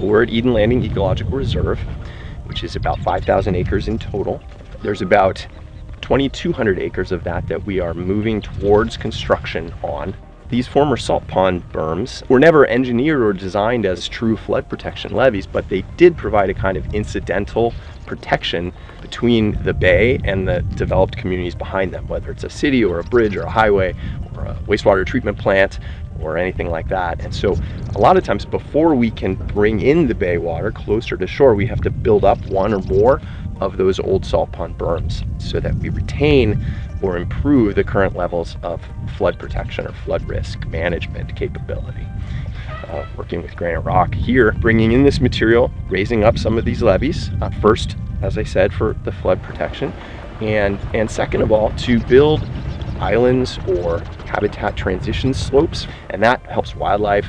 We're at Eden Landing Ecological Reserve, which is about 5,000 acres in total. There's about 2,200 acres of that that we are moving towards construction on. These former salt pond berms were never engineered or designed as true flood protection levees, but they did provide a kind of incidental protection between the bay and the developed communities behind them, whether it's a city or a bridge or a highway wastewater treatment plant or anything like that. And so a lot of times before we can bring in the bay water closer to shore, we have to build up one or more of those old salt pond berms so that we retain or improve the current levels of flood protection or flood risk management capability. Uh, working with Graniterock here, bringing in this material, raising up some of these levees, uh, first, as I said, for the flood protection, and, and second of all, to build islands or habitat transition slopes, and that helps wildlife.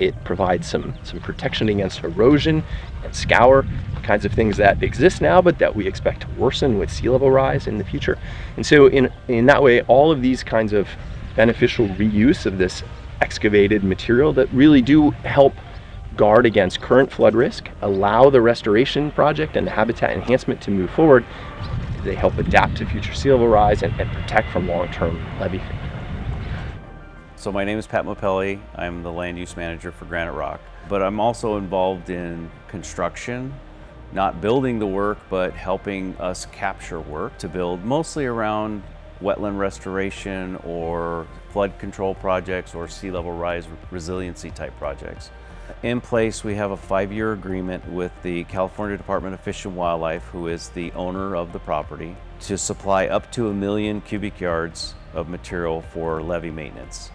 It provides some, some protection against erosion and scour, kinds of things that exist now, but that we expect to worsen with sea level rise in the future. And so in, in that way, all of these kinds of beneficial reuse of this excavated material that really do help guard against current flood risk, allow the restoration project and the habitat enhancement to move forward, they help adapt to future sea level rise and, and protect from long-term levee. So my name is Pat Mapelli. I'm the land use manager for Graniterock, but I'm also involved in construction, not building the work, but helping us capture work to build mostly around wetland restoration or flood control projects or sea level rise resiliency type projects. In place, we have a five-year agreement with the California Department of Fish and Wildlife, who is the owner of the property, to supply up to a million cubic yards of material for levee maintenance.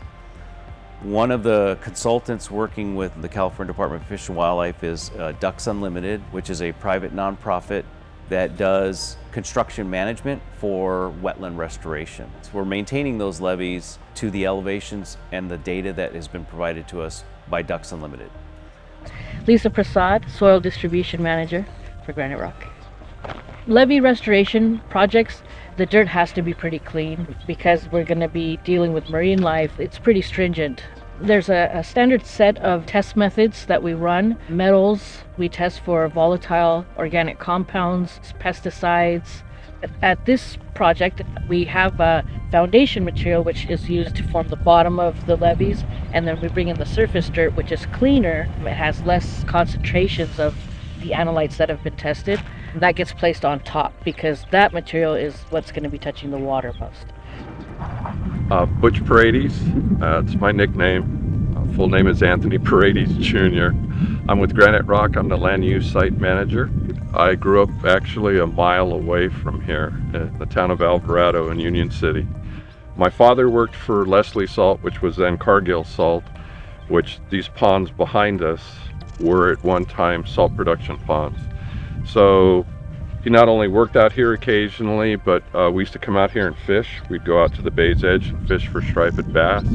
One of the consultants working with the California Department of Fish and Wildlife is uh, Ducks Unlimited, which is a private nonprofit that does construction management for wetland restoration. So we're maintaining those levees to the elevations and the data that has been provided to us by Ducks Unlimited. Lisa Prasad, Soil Distribution Manager for Graniterock. Levee restoration projects, the dirt has to be pretty clean because we're going to be dealing with marine life. It's pretty stringent. There's a, a, standard set of test methods that we run. Metals, we test for volatile organic compounds, pesticides. At this project, we have a foundation material which is used to form the bottom of the levees, and then we bring in the surface dirt, which is cleaner. It has less concentrations of the analytes that have been tested. That gets placed on top because that material is what's going to be touching the water most. Uh, Butch Paredes, uh, my nickname. Uh, full name is Anthony Paredes Jr. I'm with Graniterock. I'm the land use site manager. I grew up actually a mile away from here in the town of Alvarado in Union City. My father worked for Leslie Salt, which was then Cargill Salt, which these ponds behind us were at one time salt production ponds. So he not only worked out here occasionally, but uh, we used to come out here and fish. We'd go out to the bay's edge and fish for striped bass.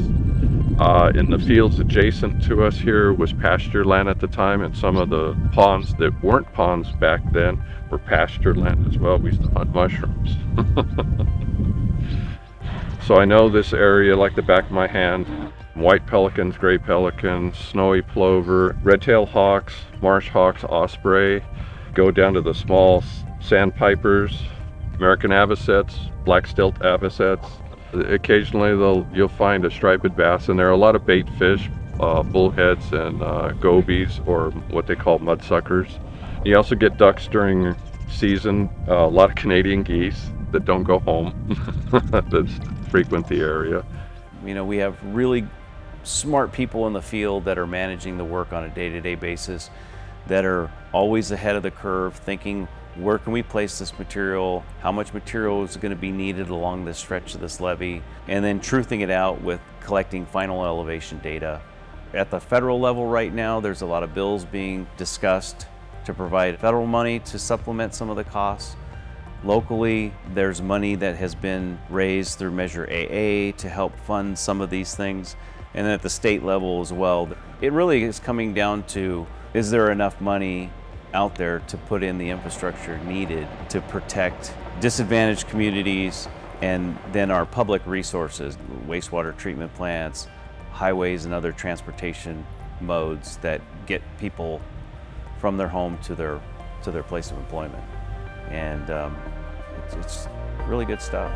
Uh, in the fields adjacent to us here was pasture land at the time, and some of the ponds that weren't ponds back then were pasture land as well. We used to hunt mushrooms. so I know this area like the back of my hand. White pelicans, gray pelicans, snowy plover, red-tailed hawks, marsh hawks, osprey, go down to the small sandpipers, American avocets, black stilt avocets, Occasionally you'll find a striped bass and there are a lot of bait fish, uh, bullheads and uh, gobies or what they call mudsuckers. You also get ducks during season, uh, a lot of Canadian geese that don't go home that frequent the area. You know, we have really smart people in the field that are managing the work on a day-to-day -day basis that are always ahead of the curve, thinking where can we place this material, how much material is going to be needed along this stretch of this levee, and then truthing it out with collecting final elevation data. At the federal level right now, there's a lot of bills being discussed to provide federal money to supplement some of the costs. Locally, there's money that has been raised through Measure AA to help fund some of these things. And then at the state level as well. It really is coming down to, is there enough money out there to put in the infrastructure needed to protect disadvantaged communities and then our public resources, wastewater treatment plants, highways and other transportation modes that get people from their home to their to their place of employment, and um, it's, it's really good stuff.